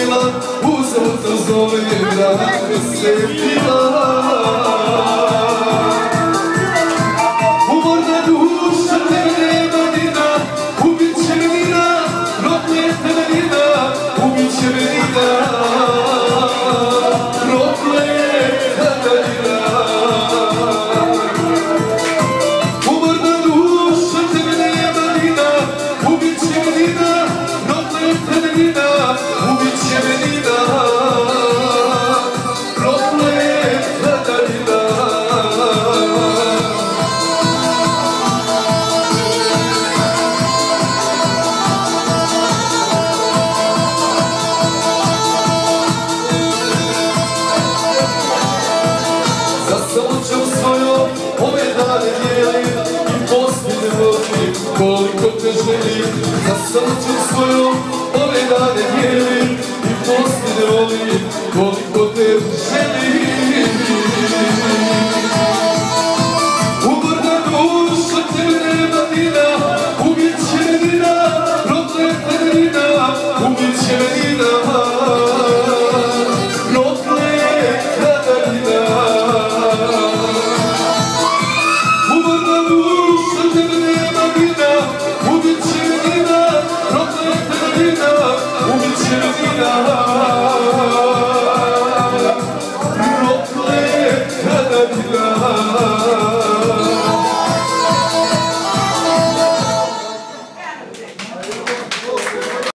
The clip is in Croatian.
sjetila, uzeo zove, svoju ove dane i poslije ne koliko te you the